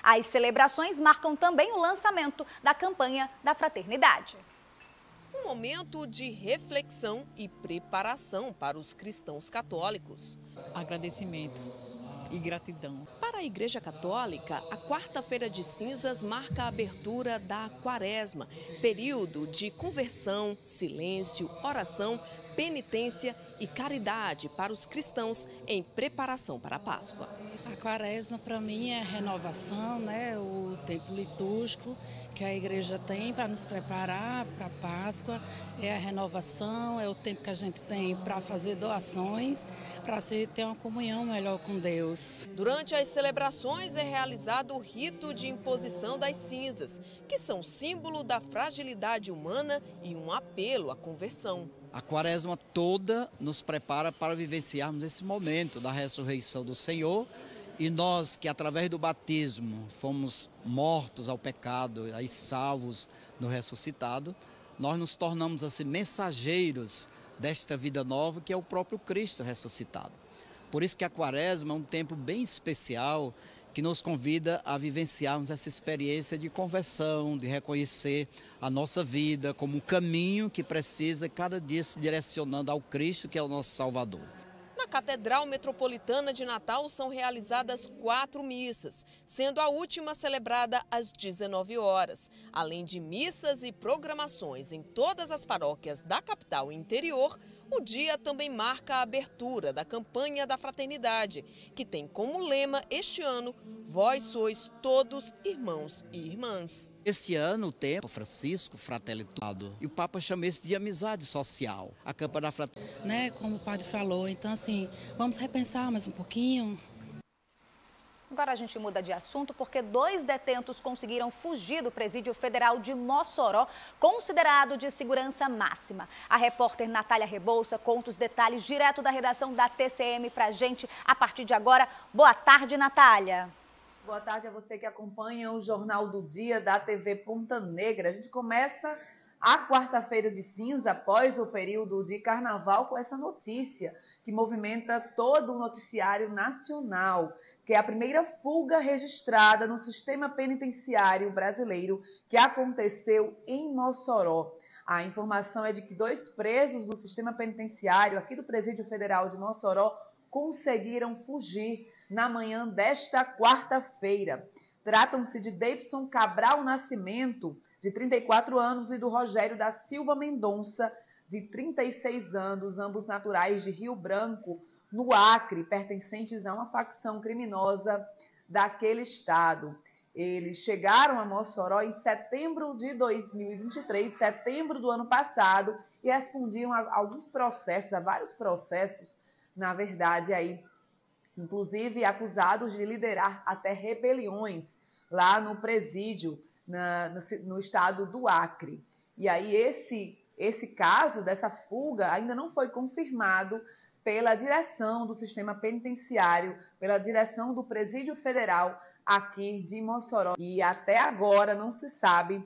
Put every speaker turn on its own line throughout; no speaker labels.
As celebrações marcam também o lançamento da campanha da fraternidade.
Um momento de reflexão e preparação para os cristãos católicos.
Agradecimento e gratidão.
Para a Igreja Católica, a quarta-feira de cinzas marca a abertura da quaresma, período de conversão, silêncio, oração, penitência e caridade para os cristãos em preparação para a Páscoa.
A quaresma para mim é renovação, né? o tempo litúrgico que a igreja tem para nos preparar para a Páscoa, é a renovação, é o tempo que a gente tem para fazer doações, para ter uma comunhão melhor com Deus.
Durante as celebrações é realizado o rito de imposição das cinzas, que são símbolo da fragilidade humana e um apelo à conversão.
A quaresma toda nos prepara para vivenciarmos esse momento da ressurreição do Senhor e nós que através do batismo fomos mortos ao pecado e salvos no ressuscitado, nós nos tornamos assim mensageiros desta vida nova que é o próprio Cristo ressuscitado. Por isso que a quaresma é um tempo bem especial que nos convida a vivenciarmos essa experiência de conversão, de reconhecer a nossa vida como um caminho que precisa cada dia se direcionando ao Cristo, que é o nosso Salvador.
Na Catedral Metropolitana de Natal são realizadas quatro missas, sendo a última celebrada às 19 horas. Além de missas e programações em todas as paróquias da capital e interior, o dia também marca a abertura da campanha da fraternidade, que tem como lema este ano: Vós sois todos irmãos e irmãs.
Esse ano o tempo Francisco Fratelitudo e o Papa chama isso de amizade social, a campanha da fraternidade.
Né, como o padre falou, então assim, vamos repensar mais um pouquinho,
Agora a gente muda de assunto porque dois detentos conseguiram fugir do presídio federal de Mossoró, considerado de segurança máxima. A repórter Natália Rebouça conta os detalhes direto da redação da TCM para a gente a partir de agora. Boa tarde, Natália.
Boa tarde a você que acompanha o Jornal do Dia da TV Ponta Negra. A gente começa a quarta-feira de cinza, após o período de carnaval, com essa notícia que movimenta todo o noticiário nacional que é a primeira fuga registrada no sistema penitenciário brasileiro que aconteceu em Mossoró. A informação é de que dois presos do sistema penitenciário aqui do Presídio Federal de Mossoró conseguiram fugir na manhã desta quarta-feira. Tratam-se de Davidson Cabral Nascimento, de 34 anos, e do Rogério da Silva Mendonça, de 36 anos, ambos naturais de Rio Branco, no Acre, pertencentes a uma facção criminosa daquele estado. Eles chegaram a Mossoró em setembro de 2023, setembro do ano passado, e respondiam a alguns processos, a vários processos, na verdade, aí, inclusive acusados de liderar até rebeliões lá no presídio, na, no, no estado do Acre. E aí, esse, esse caso dessa fuga ainda não foi confirmado pela direção do sistema penitenciário, pela direção do Presídio Federal aqui de Mossoró. E até agora não se sabe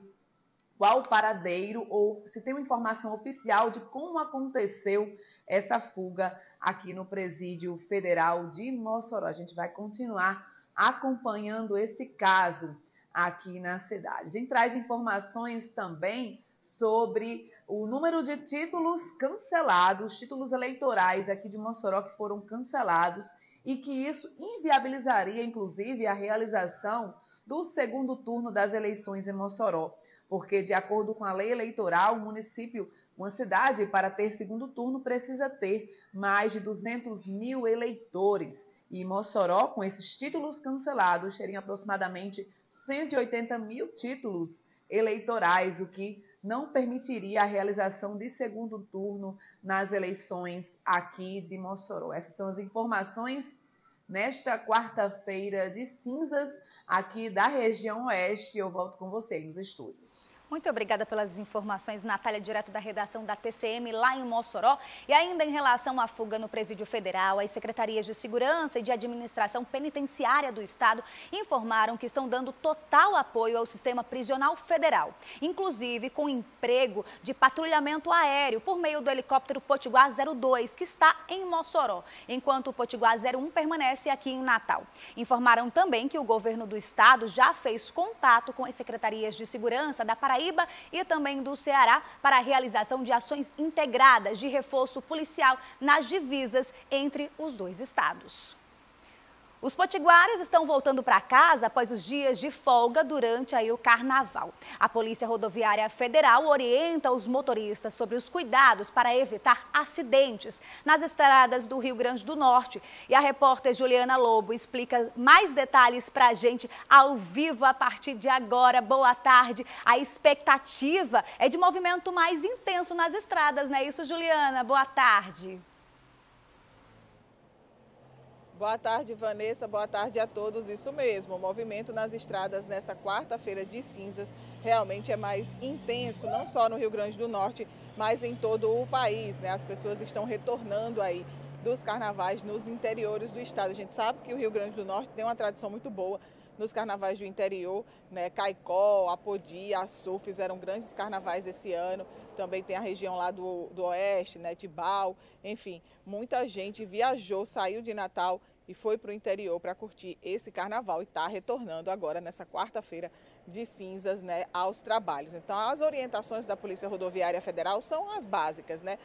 qual o paradeiro ou se tem uma informação oficial de como aconteceu essa fuga aqui no Presídio Federal de Mossoró. A gente vai continuar acompanhando esse caso aqui na cidade. A gente traz informações também sobre o número de títulos cancelados, títulos eleitorais aqui de Mossoró que foram cancelados e que isso inviabilizaria, inclusive, a realização do segundo turno das eleições em Mossoró, porque, de acordo com a lei eleitoral, o município, uma cidade, para ter segundo turno, precisa ter mais de 200 mil eleitores. E Mossoró, com esses títulos cancelados, teriam aproximadamente 180 mil títulos eleitorais, o que não permitiria a realização de segundo turno nas eleições aqui de Mossoró. Essas são as informações nesta quarta-feira de cinzas aqui da região oeste. Eu volto com você nos estúdios.
Muito obrigada pelas informações, Natália, direto da redação da TCM lá em Mossoró. E ainda em relação à fuga no Presídio Federal, as secretarias de Segurança e de Administração Penitenciária do Estado informaram que estão dando total apoio ao sistema prisional federal, inclusive com emprego de patrulhamento aéreo por meio do helicóptero Potiguar 02, que está em Mossoró, enquanto o Potiguar 01 permanece aqui em Natal. Informaram também que o governo do Estado já fez contato com as secretarias de Segurança da Paraíba Paraíba e também do Ceará para a realização de ações integradas de reforço policial nas divisas entre os dois estados. Os potiguares estão voltando para casa após os dias de folga durante aí o carnaval. A Polícia Rodoviária Federal orienta os motoristas sobre os cuidados para evitar acidentes nas estradas do Rio Grande do Norte. E a repórter Juliana Lobo explica mais detalhes para a gente ao vivo a partir de agora. Boa tarde. A expectativa é de movimento mais intenso nas estradas, não é isso, Juliana? Boa tarde.
Boa tarde, Vanessa. Boa tarde a todos. Isso mesmo, o movimento nas estradas nessa quarta-feira de cinzas realmente é mais intenso, não só no Rio Grande do Norte, mas em todo o país. Né? As pessoas estão retornando aí dos carnavais nos interiores do estado. A gente sabe que o Rio Grande do Norte tem uma tradição muito boa nos carnavais do interior, né? Caicó, Apodi, Açu fizeram grandes carnavais esse ano. Também tem a região lá do, do oeste, né? Tibau, enfim, muita gente viajou, saiu de Natal e foi para o interior para curtir esse carnaval e está retornando agora nessa quarta-feira de cinzas né, aos trabalhos. Então, as orientações da Polícia Rodoviária Federal são as básicas, né?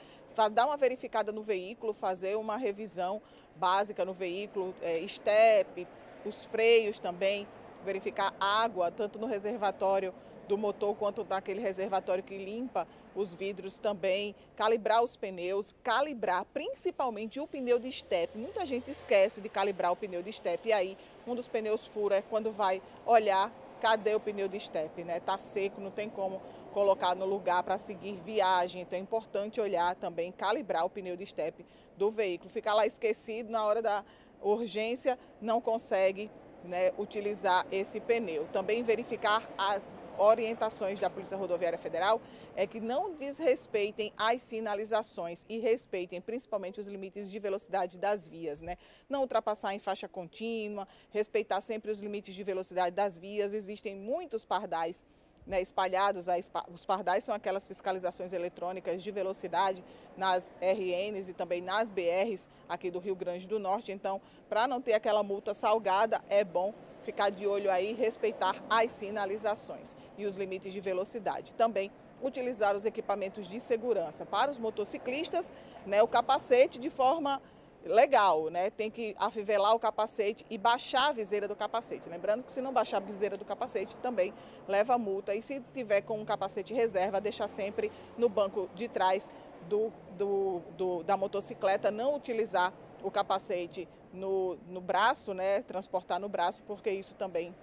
Dar uma verificada no veículo, fazer uma revisão básica no veículo, é, estepe, os freios também, verificar água, tanto no reservatório do motor quanto naquele reservatório que limpa os vidros também, calibrar os pneus, calibrar principalmente o pneu de estepe. Muita gente esquece de calibrar o pneu de estepe e aí um dos pneus fura é quando vai olhar cadê o pneu de estepe, né? Tá seco, não tem como colocar no lugar para seguir viagem. Então é importante olhar também, calibrar o pneu de estepe do veículo. Ficar lá esquecido na hora da urgência, não consegue né, utilizar esse pneu. Também verificar as orientações da Polícia Rodoviária Federal é que não desrespeitem as sinalizações e respeitem principalmente os limites de velocidade das vias, né? Não ultrapassar em faixa contínua, respeitar sempre os limites de velocidade das vias. Existem muitos pardais né, espalhados. Os pardais são aquelas fiscalizações eletrônicas de velocidade nas RNs e também nas BRs aqui do Rio Grande do Norte. Então, para não ter aquela multa salgada, é bom ficar de olho aí e respeitar as sinalizações e os limites de velocidade. Também utilizar os equipamentos de segurança para os motociclistas, né, o capacete de forma legal, né? Tem que afivelar o capacete e baixar a viseira do capacete. Lembrando que se não baixar a viseira do capacete também leva multa. E se tiver com um capacete reserva, deixar sempre no banco de trás do, do, do da motocicleta, não utilizar o capacete no, no braço, né, transportar no braço, porque isso também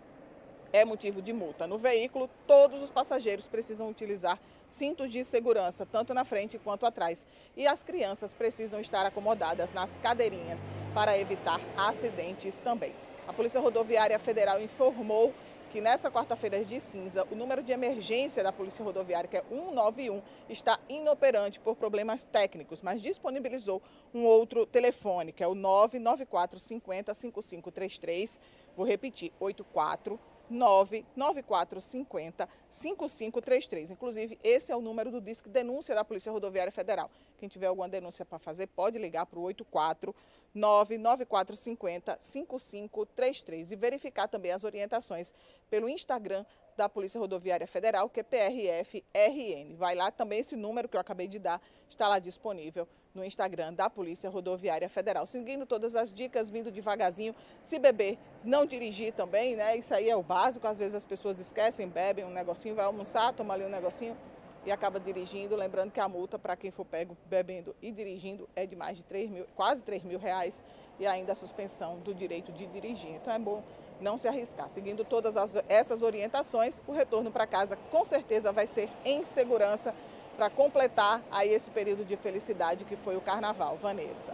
é motivo de multa. No veículo, todos os passageiros precisam utilizar cintos de segurança, tanto na frente quanto atrás. E as crianças precisam estar acomodadas nas cadeirinhas para evitar acidentes também. A Polícia Rodoviária Federal informou que nessa quarta-feira de cinza, o número de emergência da Polícia Rodoviária, que é 191, está inoperante por problemas técnicos, mas disponibilizou um outro telefone, que é o 994 50 5533. Vou repetir, 84 99450 5533. Inclusive, esse é o número do Disque Denúncia da Polícia Rodoviária Federal. Quem tiver alguma denúncia para fazer, pode ligar para o 84 99450 5533 e verificar também as orientações pelo Instagram da Polícia Rodoviária Federal, que é PRF-RN. Vai lá também, esse número que eu acabei de dar está lá disponível no Instagram da Polícia Rodoviária Federal. Seguindo todas as dicas, vindo devagarzinho. Se beber, não dirigir também, né? Isso aí é o básico. Às vezes as pessoas esquecem, bebem um negocinho, vai almoçar, toma ali um negocinho e acaba dirigindo. Lembrando que a multa para quem for pego bebendo e dirigindo é de mais de 3 mil, quase 3 mil reais e ainda a suspensão do direito de dirigir. Então é bom não se arriscar. Seguindo todas as, essas orientações, o retorno para casa com certeza vai ser em segurança para completar aí esse período de felicidade que foi o carnaval. Vanessa.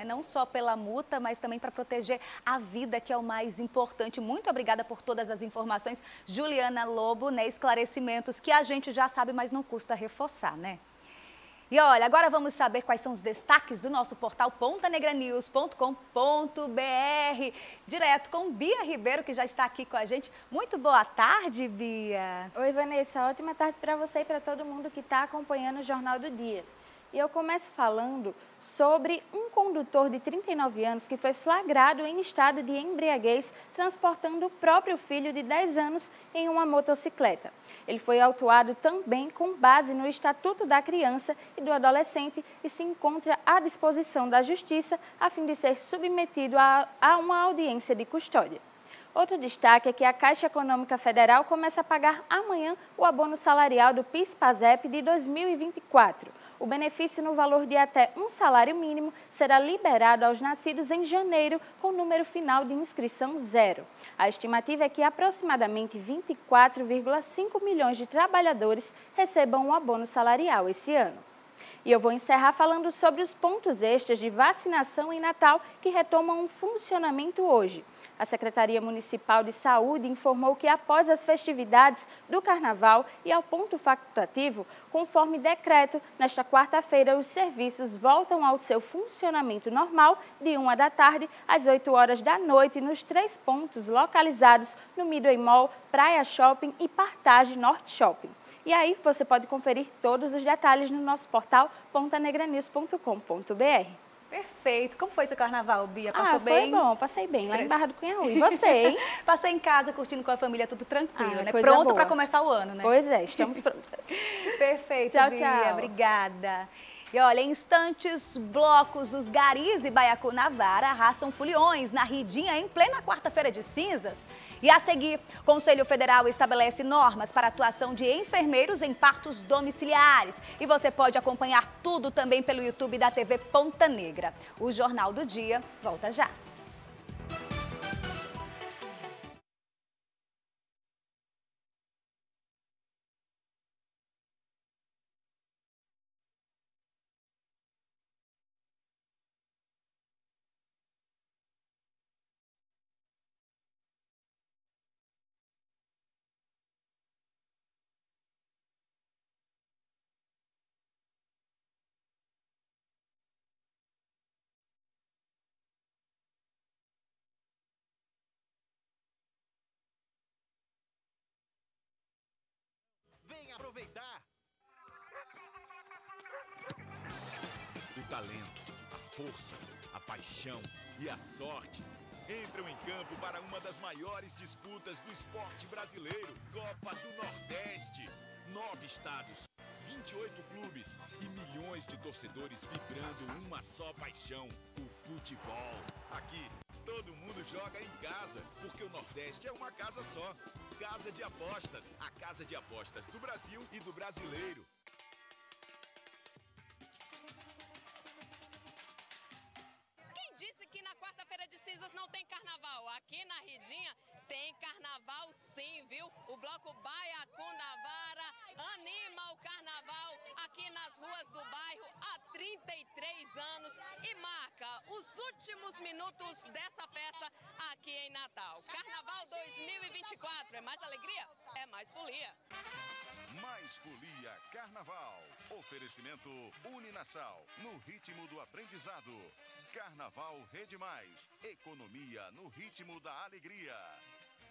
Né? Não só pela multa, mas também para proteger a vida, que é o mais importante. Muito obrigada por todas as informações, Juliana Lobo, né? Esclarecimentos que a gente já sabe, mas não custa reforçar, né? E olha, agora vamos saber quais são os destaques do nosso portal pontanegranews.com.br. Direto com Bia Ribeiro, que já está aqui com a gente. Muito boa tarde, Bia.
Oi, Vanessa. Ótima tarde para você e para todo mundo que está acompanhando o Jornal do Dia. E eu começo falando sobre um condutor de 39 anos que foi flagrado em estado de embriaguez transportando o próprio filho de 10 anos em uma motocicleta. Ele foi autuado também com base no Estatuto da Criança e do Adolescente e se encontra à disposição da Justiça a fim de ser submetido a, a uma audiência de custódia. Outro destaque é que a Caixa Econômica Federal começa a pagar amanhã o abono salarial do PIS-PASEP de 2024. O benefício no valor de até um salário mínimo será liberado aos nascidos em janeiro com número final de inscrição zero. A estimativa é que aproximadamente 24,5 milhões de trabalhadores recebam o um abono salarial esse ano. E eu vou encerrar falando sobre os pontos extras de vacinação em Natal que retomam um funcionamento hoje. A Secretaria Municipal de Saúde informou que após as festividades do Carnaval e ao ponto facultativo, conforme decreto, nesta quarta-feira os serviços voltam ao seu funcionamento normal de 1 da tarde às 8 horas da noite nos três pontos localizados no Midway Mall, Praia Shopping e Partage Norte Shopping. E aí você pode conferir todos os detalhes no nosso portal pontanegranews.com.br.
Perfeito. Como foi seu carnaval, Bia? Passou ah, bem?
foi bom, passei bem, lá em Barra do Cunhaú. E você, hein?
Passei em casa, curtindo com a família, tudo tranquilo, ah, né? Pronto para começar o ano, né?
Pois é, estamos prontos.
Perfeito, tchau, Bia. Tchau. Obrigada. E olha, em instantes, blocos dos Garis e Baiacu Navara arrastam foliões na Ridinha em plena quarta-feira de cinzas. E a seguir, Conselho Federal estabelece normas para atuação de enfermeiros em partos domiciliares. E você pode acompanhar tudo também pelo YouTube da TV Ponta Negra. O Jornal do Dia volta já.
Aproveitar. O talento, a força, a paixão e a sorte entram em campo para uma das maiores disputas do esporte brasileiro, Copa do Nordeste. Nove estados, 28 clubes e milhões de torcedores vibrando uma só paixão, o futebol. Aqui, todo mundo joga em casa, porque o Nordeste é uma casa só. Casa de Apostas, a casa de apostas do Brasil e do brasileiro. Ritmo do aprendizado. Carnaval Rede Mais. Economia no ritmo da alegria.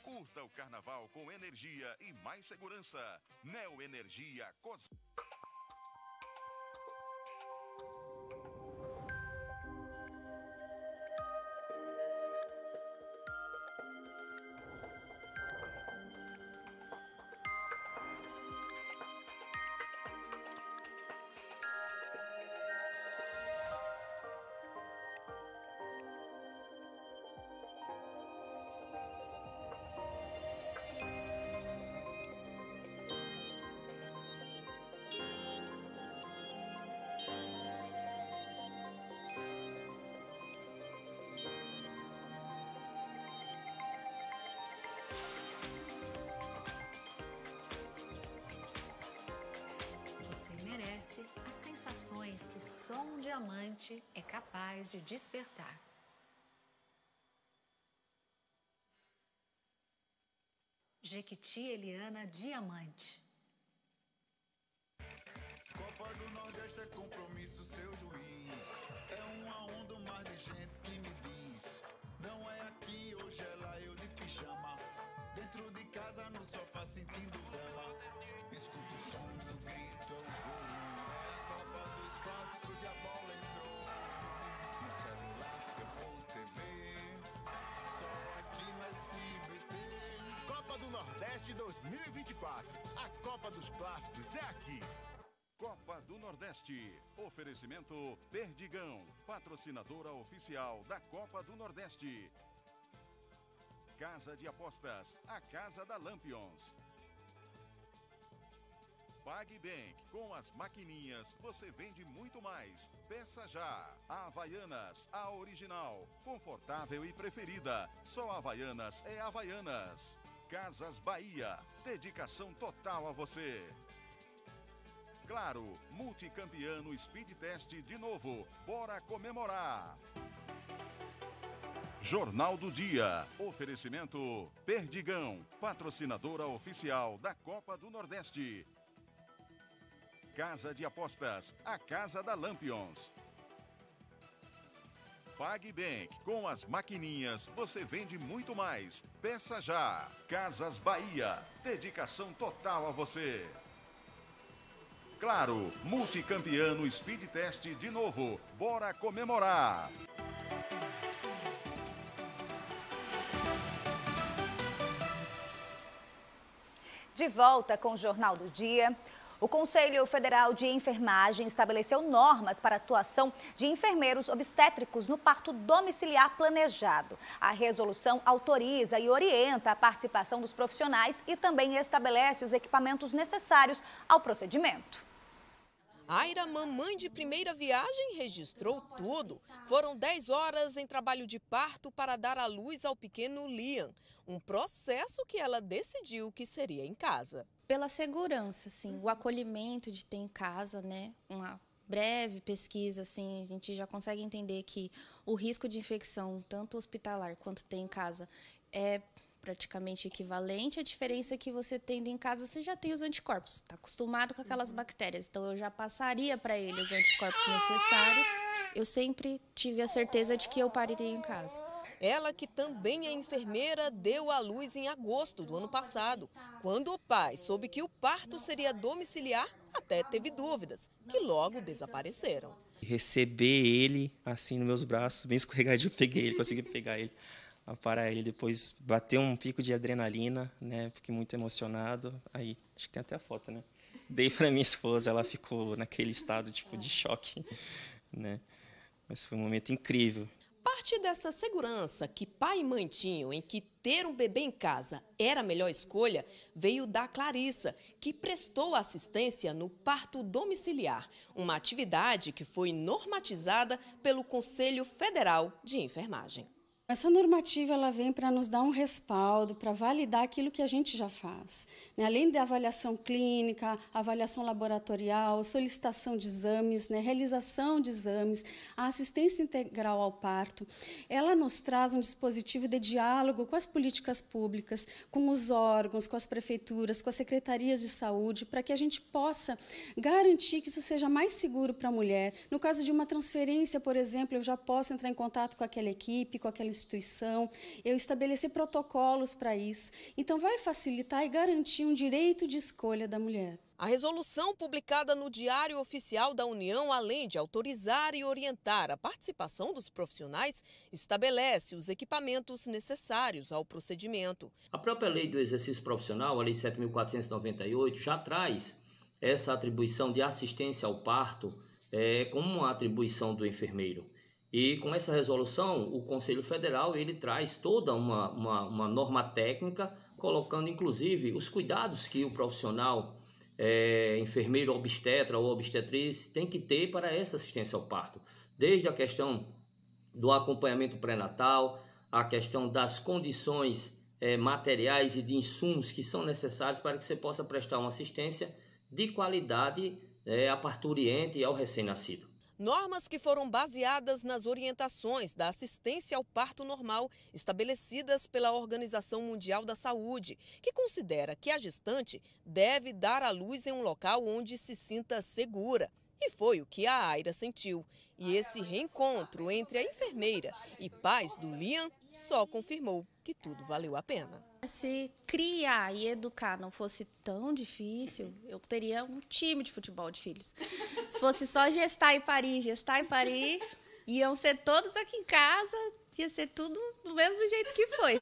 Curta o carnaval com energia e mais segurança. Neo Energia Cos...
só um diamante é capaz de despertar. Jequiti Eliana Diamante.
Copa do Nordeste é compromisso, seu juiz. É um a um do mar de gente que me diz. Não é aqui, hoje é lá, eu de pijama. Dentro de casa, no sofá, sentindo dama. Escuto o som do grito, é o gol.
Nordeste 2024. A Copa dos Clássicos é aqui. Copa do Nordeste. Oferecimento Perdigão, patrocinadora oficial da Copa do Nordeste. Casa de Apostas, a Casa da Lampions. PagBank, com as maquininhas você vende muito mais. Peça já. Havaianas, a original, confortável e preferida. Só Havaianas é Havaianas. Casas Bahia, dedicação total a você. Claro, multicampeão Speed Test de novo. Bora comemorar! Jornal do Dia. Oferecimento Perdigão, patrocinadora oficial da Copa do Nordeste. Casa de Apostas, a Casa da Lampions. PagBank, com as maquininhas você vende muito mais. Peça já. Casas Bahia, dedicação total a você. Claro, multicampeão Speed Test de novo. Bora comemorar!
De volta com o Jornal do Dia. O Conselho Federal de Enfermagem estabeleceu normas para a atuação de enfermeiros obstétricos no parto domiciliar planejado. A resolução autoriza e orienta a participação dos profissionais e também estabelece os equipamentos necessários ao procedimento.
Aira, mamãe de primeira viagem, registrou tudo. Foram 10 horas em trabalho de parto para dar à luz ao pequeno Liam. Um processo que ela decidiu que seria em casa.
Pela segurança, assim, o acolhimento de ter em casa, né? Uma breve pesquisa, assim, a gente já consegue entender que o risco de infecção, tanto hospitalar quanto ter em casa, é praticamente equivalente. A diferença é que você tendo em casa, você já tem os anticorpos, está acostumado com aquelas uhum. bactérias. Então, eu já passaria para ele os anticorpos necessários. Eu sempre tive a certeza de que eu pariria em casa.
Ela, que também é enfermeira, deu à luz em agosto do ano passado. Quando o pai soube que o parto seria domiciliar, até teve dúvidas, que logo desapareceram.
Receber ele assim nos meus braços, bem escorregadinho, peguei ele, consegui pegar ele parar ele. Depois bateu um pico de adrenalina, né? Fiquei muito emocionado. Aí, acho que tem até a foto, né? Dei para minha esposa, ela ficou naquele estado tipo de choque, né? Mas foi um momento incrível.
Parte dessa segurança que pai e mãe tinham em que ter um bebê em casa era a melhor escolha veio da Clarissa, que prestou assistência no parto domiciliar, uma atividade que foi normatizada pelo Conselho Federal de Enfermagem.
Essa normativa ela vem para nos dar um respaldo, para validar aquilo que a gente já faz. Né? Além da avaliação clínica, avaliação laboratorial, solicitação de exames, né? realização de exames, a assistência integral ao parto, ela nos traz um dispositivo de diálogo com as políticas públicas, com os órgãos, com as prefeituras, com as secretarias de saúde, para que a gente possa garantir que isso seja mais seguro para a mulher. No caso de uma transferência, por exemplo, eu já posso entrar em contato com aquela equipe, com aquela instituição, eu estabelecer protocolos para isso. Então, vai facilitar e garantir um direito de escolha da mulher.
A resolução publicada no Diário Oficial da União, além de autorizar e orientar a participação dos profissionais, estabelece os equipamentos necessários ao procedimento.
A própria Lei do Exercício Profissional, a Lei 7.498, já traz essa atribuição de assistência ao parto é, como uma atribuição do enfermeiro. E com essa resolução, o Conselho Federal ele traz toda uma, uma, uma norma técnica, colocando inclusive os cuidados que o profissional, é, enfermeiro obstetra ou obstetriz, tem que ter para essa assistência ao parto. Desde a questão do acompanhamento pré-natal, a questão das condições é, materiais e de insumos que são necessários para que você possa prestar uma assistência de qualidade é, a parturiente e ao recém-nascido.
Normas que foram baseadas nas orientações da assistência ao parto normal estabelecidas pela Organização Mundial da Saúde, que considera que a gestante deve dar à luz em um local onde se sinta segura. E foi o que a Aira sentiu. E esse reencontro entre a enfermeira e pais do Liam só confirmou que tudo valeu a pena.
Se criar e educar não fosse tão difícil, eu teria um time de futebol de filhos. Se fosse só gestar e parir, gestar e parir, iam ser todos aqui em casa, ia ser tudo do mesmo jeito que foi.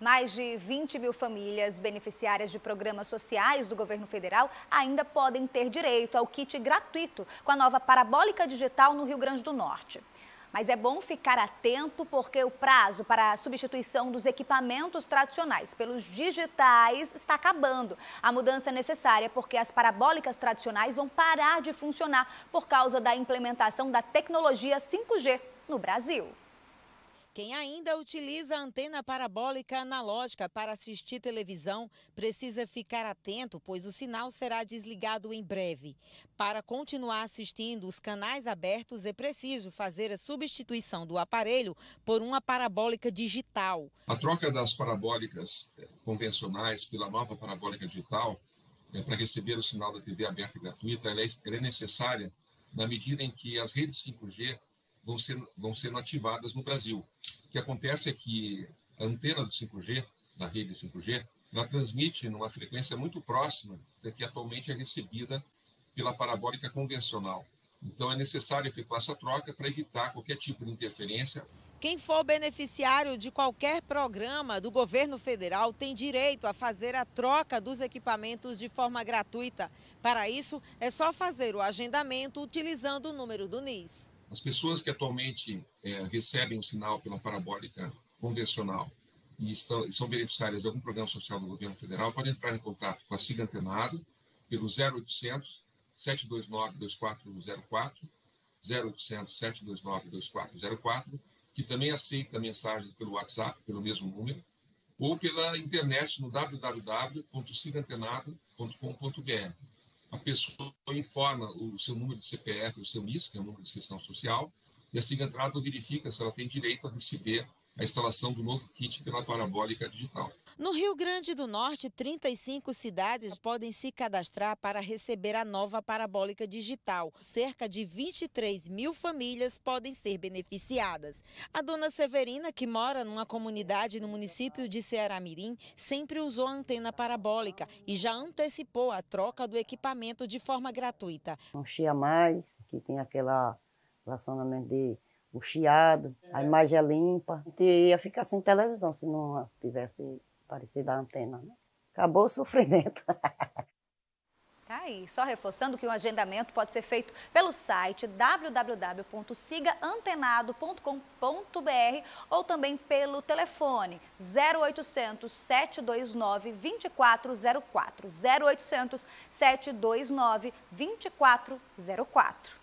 Mais de 20 mil famílias beneficiárias de programas sociais do governo federal ainda podem ter direito ao kit gratuito com a nova parabólica digital no Rio Grande do Norte. Mas é bom ficar atento porque o prazo para a substituição dos equipamentos tradicionais pelos digitais está acabando. A mudança é necessária porque as parabólicas tradicionais vão parar de funcionar por causa da implementação da tecnologia 5G no Brasil.
Quem ainda utiliza a antena parabólica analógica para assistir televisão precisa ficar atento, pois o sinal será desligado em breve. Para continuar assistindo os canais abertos, é preciso fazer a substituição do aparelho por uma parabólica digital.
A troca das parabólicas eh, convencionais pela nova parabólica digital é, para receber o sinal da TV aberta gratuita, ela é, ela é necessária na medida em que as redes 5G vão ser, vão sendo ativadas no Brasil. O que acontece é que a antena do 5G, da rede 5G, ela transmite numa frequência muito próxima da que atualmente é recebida pela parabólica convencional. Então, é necessário efetuar essa troca para evitar qualquer tipo de interferência.
Quem for beneficiário de qualquer programa do governo federal tem direito a fazer a troca dos equipamentos de forma gratuita. Para isso, é só fazer o agendamento utilizando o número do NIS.
As pessoas que atualmente é, recebem o sinal pela parabólica convencional e estão, são beneficiárias de algum programa social do governo federal podem entrar em contato com a SIGA Antenado pelo 0800 729 2404, 0800 729 2404, que também aceita mensagens pelo WhatsApp, pelo mesmo número, ou pela internet no www.sigantenado.com.br a pessoa informa o seu número de CPF, o seu NIS, que é o número de inscrição social, e a Sigantrato verifica se ela tem direito a receber a instalação do novo kit pela parabólica digital.
No Rio Grande do Norte, 35 cidades podem se cadastrar para receber a nova parabólica digital. Cerca de 23 mil famílias podem ser beneficiadas. A dona Severina, que mora numa comunidade no município de Ceará-Mirim, sempre usou a antena parabólica e já antecipou a troca do equipamento de forma gratuita.
Não chia mais, que tem aquele relacionamento de o chiado, a imagem é limpa. E ia ficar sem televisão se não tivesse aparecido a antena. Né? Acabou o sofrimento.
Tá aí, só reforçando que o agendamento pode ser feito pelo site www.sigaantenado.com.br ou também pelo telefone 0800 729 2404. 0800 729 2404.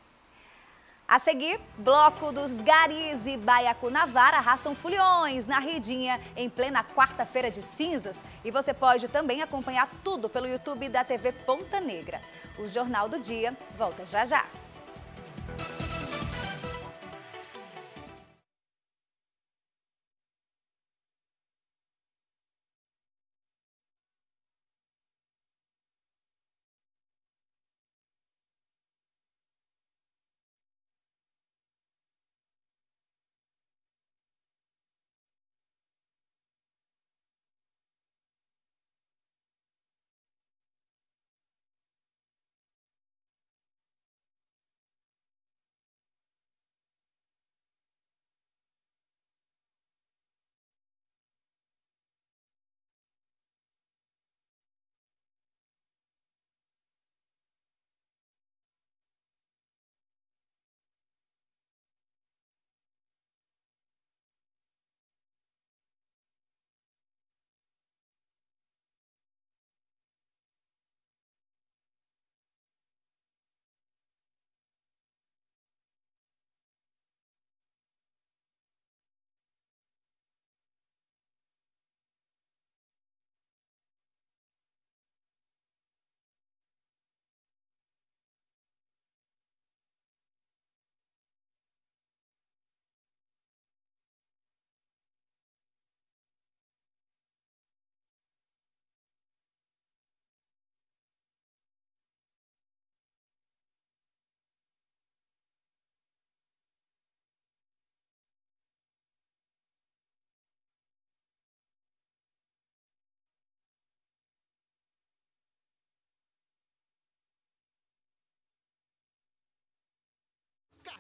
A seguir, bloco dos Garis e Baiacunavar arrastam fulhões na Ridinha em plena quarta-feira de cinzas. E você pode também acompanhar tudo pelo YouTube da TV Ponta Negra. O Jornal do Dia volta já já.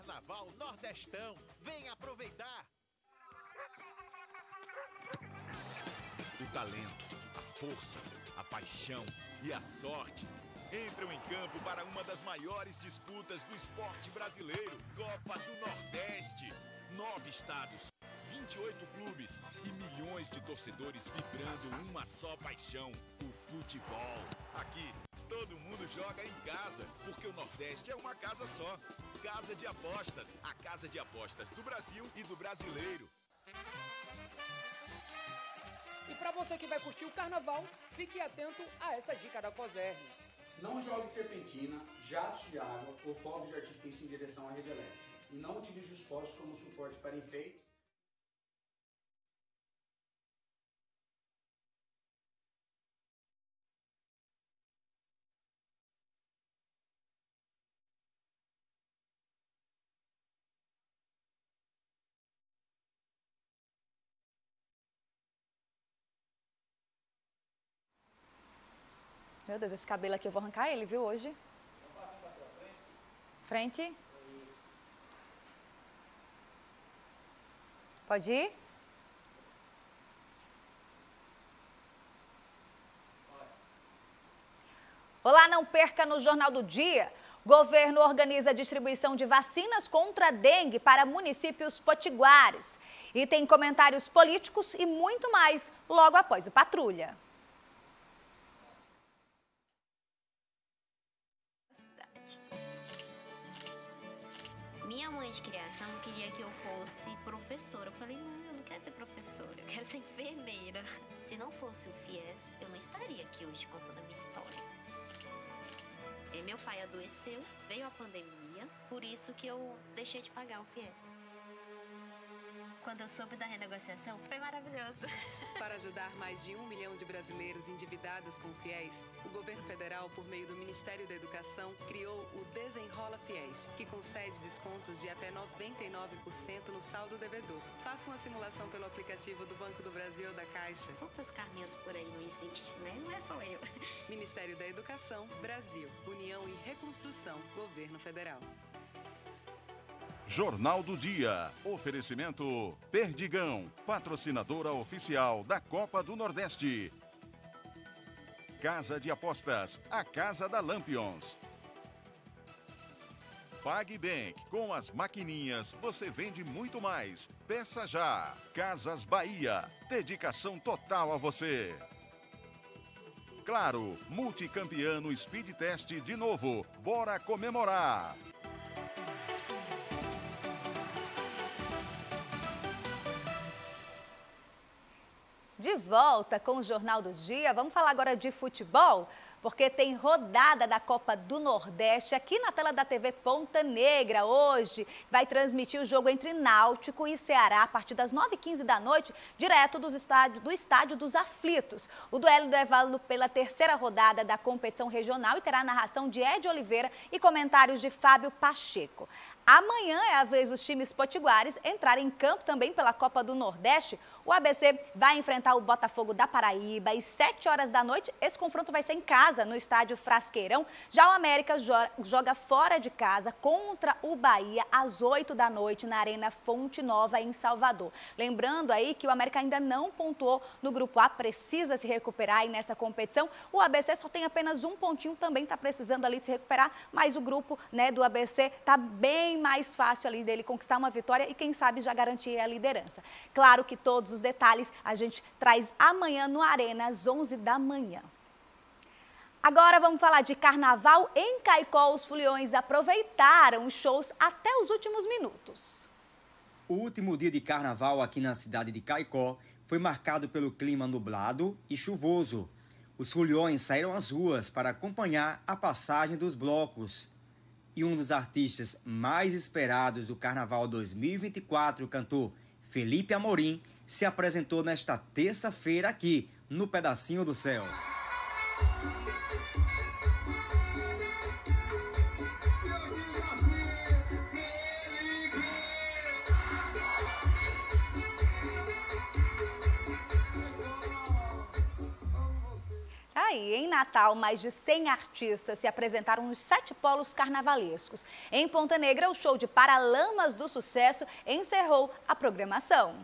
Carnaval Nordestão. Vem aproveitar!
O talento, a força, a paixão e a sorte entram em campo para uma das maiores disputas do esporte brasileiro, Copa do Nordeste. Nove estados, 28 clubes e milhões de torcedores vibrando uma só paixão, o futebol. Aqui, todo mundo joga em casa, porque o Nordeste é uma casa só. Casa de Apostas, a casa de apostas do Brasil e do brasileiro.
E para você que vai curtir o carnaval, fique atento a essa dica da COSERN.
Não jogue serpentina, jatos de água ou fogos de artifício em direção à rede elétrica. E não utilize os postos como suporte para enfeites
Meu Deus, esse cabelo aqui eu vou arrancar ele, viu, hoje? Frente. Pode ir? Olá, não perca no Jornal do Dia. Governo organiza a distribuição de vacinas contra dengue para municípios potiguares. E tem comentários políticos e muito mais logo após o Patrulha.
De criação queria que eu fosse professora. Eu falei, não, eu não quero ser professora, eu quero ser enfermeira. Se não fosse o FIES, eu não estaria aqui hoje contando a minha história. É, meu pai adoeceu, veio a pandemia, por isso que eu deixei de pagar o FIES. Quando eu soube da renegociação, foi maravilhoso.
Para ajudar mais de um milhão de brasileiros endividados com fiéis, o governo federal, por meio do Ministério da Educação, criou o Desenrola Fiéis, que concede descontos de até 99% no saldo devedor. Faça uma simulação pelo aplicativo do Banco do Brasil ou da Caixa.
Quantos caminhos por aí não existem, né? Não é só eu.
Ministério da Educação, Brasil. União e Reconstrução, Governo Federal.
Jornal do Dia. Oferecimento Perdigão, patrocinadora oficial da Copa do Nordeste. Casa de Apostas, a Casa da Lampions. PagBank, com as maquininhas você vende muito mais. Peça já. Casas Bahia, dedicação total a você. Claro, multicampeano Speed Test de novo. Bora comemorar.
De volta com o Jornal do Dia, vamos falar agora de futebol, porque tem rodada da Copa do Nordeste aqui na tela da TV Ponta Negra hoje. Vai transmitir o jogo entre Náutico e Ceará a partir das 9h15 da noite, direto dos estádio, do Estádio dos Aflitos. O duelo é válido pela terceira rodada da competição regional e terá a narração de Ed Oliveira e comentários de Fábio Pacheco. Amanhã é a vez dos times potiguares entrarem em campo também pela Copa do Nordeste. O ABC vai enfrentar o Botafogo da Paraíba às 7 horas da noite. Esse confronto vai ser em casa, no estádio Frasqueirão. Já o América joga fora de casa contra o Bahia às 8 da noite na Arena Fonte Nova, em Salvador. Lembrando aí que o América ainda não pontuou no grupo A, precisa se recuperar aí nessa competição. O ABC só tem apenas um pontinho, também está precisando ali se recuperar, mas o grupo né, do ABC está bem mais fácil ali dele conquistar uma vitória e quem sabe já garantir a liderança. Claro que todos os detalhes a gente traz amanhã no Arena, às 11 da manhã. Agora vamos falar de carnaval em Caicó. Os foliões aproveitaram os shows até os últimos minutos.
O último dia de carnaval aqui na cidade de Caicó foi marcado pelo clima nublado e chuvoso. Os foliões saíram às ruas para acompanhar a passagem dos blocos. E um dos artistas mais esperados do Carnaval 2024, o cantor Felipe Amorim, se apresentou nesta terça-feira aqui no Pedacinho do Céu.
aí, em Natal, mais de 100 artistas se apresentaram nos sete polos carnavalescos. Em Ponta Negra, o show de Paralamas do Sucesso encerrou a programação.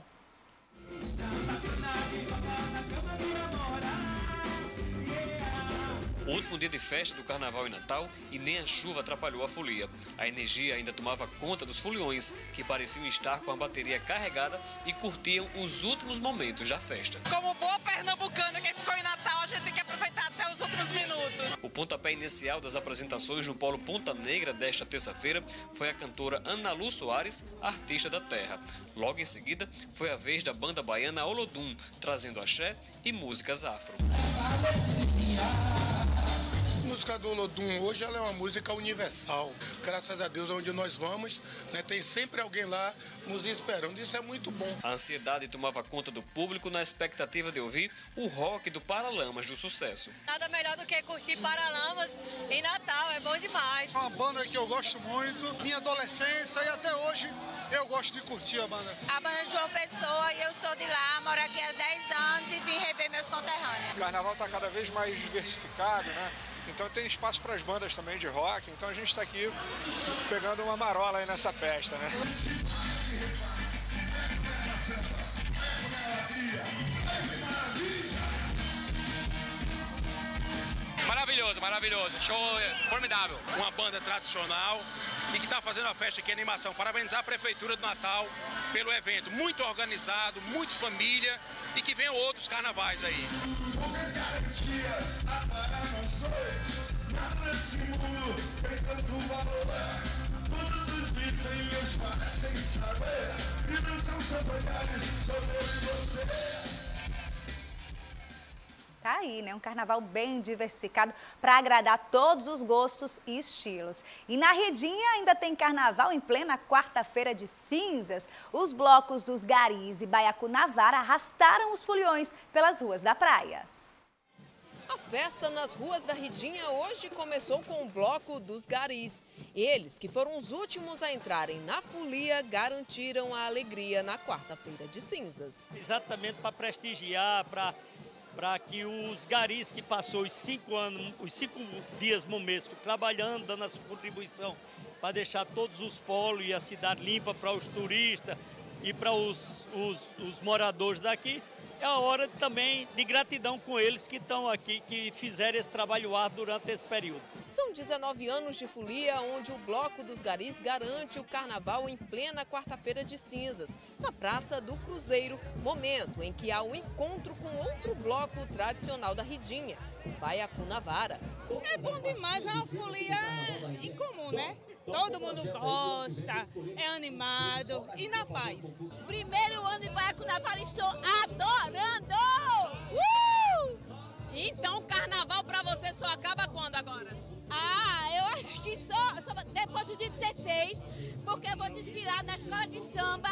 O último dia de festa do Carnaval e Natal e nem a chuva atrapalhou a folia. A energia ainda tomava conta dos foliões, que pareciam estar com a bateria carregada e curtiam os últimos momentos da festa.
Como boa pernambucana que ficou em Natal, a gente tem
pontapé inicial das apresentações no Polo Ponta Negra desta terça-feira foi a cantora Ana Lu Soares, artista da terra. Logo em seguida, foi a vez da banda baiana Olodum, trazendo axé e músicas afro.
A música do Olodum hoje ela é uma música universal. Graças a Deus, onde nós vamos, né, tem sempre alguém lá nos esperando. Isso é muito bom.
A ansiedade tomava conta do público na expectativa de ouvir o rock do Paralamas do sucesso.
Nada melhor do que curtir Paralamas em Natal, é bom demais.
É uma banda que eu gosto muito, minha adolescência e até hoje eu gosto de curtir a banda.
A banda de João Pessoa e eu sou de lá, moro aqui há 10 anos e vim rever meus conterrâneos.
O carnaval está cada vez mais diversificado, né? Então tem espaço para as bandas também de rock. Então a gente está aqui pegando uma marola aí nessa festa, né?
Maravilhoso, maravilhoso. Show formidável.
Uma banda tradicional e que está fazendo a festa aqui, a animação. Parabenizar a Prefeitura do Natal pelo evento. Muito organizado, muito família e que venham outros carnavais aí. Você.
Tá aí, né? Um carnaval bem diversificado para agradar todos os gostos e estilos. E na Redinha ainda tem carnaval em plena quarta-feira de cinzas. Os blocos dos Garis e Baiacunavara arrastaram os foliões pelas ruas da praia.
A festa nas ruas da Ridinha hoje começou com o bloco dos garis. Eles, que foram os últimos a entrarem na folia, garantiram a alegria na quarta-feira de cinzas.
Exatamente para prestigiar, para para que os garis que passou os cinco anos, os cinco dias momesco trabalhando, dando a sua contribuição para deixar todos os polos e a cidade limpa para os turistas e para os, os, os moradores daqui, é a hora também de gratidão com eles que estão aqui, que fizeram esse trabalho árduo durante esse período.
São 19 anos de folia onde o Bloco dos Garis garante o carnaval em plena quarta-feira de cinzas, na Praça do Cruzeiro, momento em que há um encontro com outro bloco tradicional da Ridinha, o Baiacunavara.
É bom demais, é uma folia incomum, né? Todo mundo gosta, é animado e na paz.
Primeiro ano em Baiacunavara, estou adorando! Uh!
Então o carnaval para você só acaba quando agora?
Ah, eu acho que só, só depois do dia 16, porque eu vou desfilar na escola de samba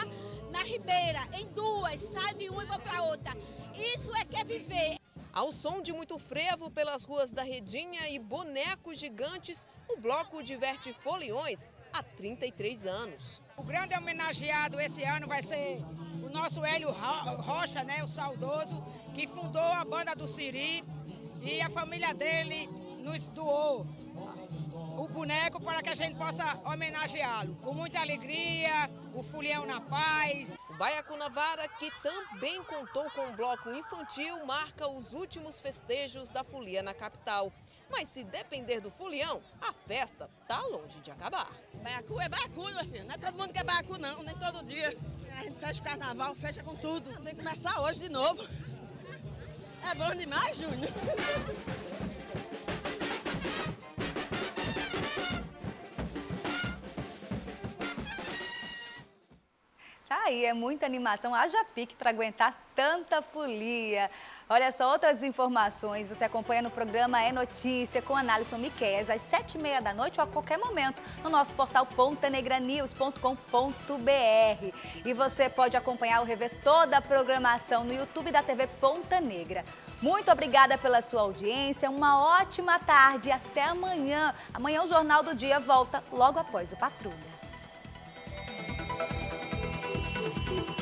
na Ribeira, em duas, saio de uma e vou para outra. Isso é que é viver.
Ao som de muito frevo pelas ruas da Redinha e bonecos gigantes, o bloco diverte foliões há 33 anos.
O grande homenageado esse ano vai ser o nosso Hélio Rocha, né, o saudoso, que fundou a banda do Siri e a família dele nos doou o boneco para que a gente possa homenageá-lo. Com muita alegria, o Fulião na Paz.
Baiacunavara, que também contou com um bloco infantil, marca os últimos festejos da folia na capital. Mas se depender do fulião, a festa tá longe de acabar.
Baiacu é baiacu, meu filho. Não é todo mundo que é baiacu, não, nem todo dia. A gente fecha o carnaval, fecha com tudo. Tem que começar hoje de novo. É bom demais, Júnior.
Tá aí, é muita animação, haja pique para aguentar tanta folia. Olha só, outras informações você acompanha no programa É Notícia com Análise Miqueias às sete e meia da noite ou a qualquer momento no nosso portal pontanegranews.com.br. E você pode acompanhar ou rever toda a programação no YouTube da TV Ponta Negra. Muito obrigada pela sua audiência, uma ótima tarde e até amanhã. Amanhã o Jornal do Dia volta logo após o Patrulha. thank you